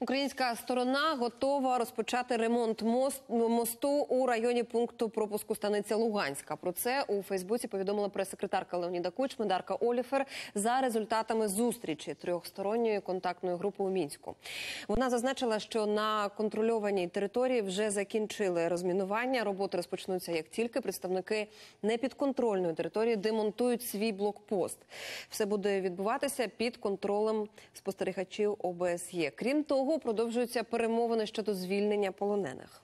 Українська сторона готова розпочати ремонт мост, мосту у районі пункту пропуску станиця Луганська. Про це у Фейсбуці повідомила прес-секретарка Леоніда Кучми Дарка Оліфер за результатами зустрічі трьохсторонньої контактної групи у мінську. Вона зазначила, що на контрольованій території вже закінчили розмінування. Роботи розпочнуться як тільки представники непідконтрольної території демонтують свій блокпост. Все буде відбуватися під контролем спостерігачів ОБСЄ. Крім того, продовжуються перемовини щодо звільнення полонених.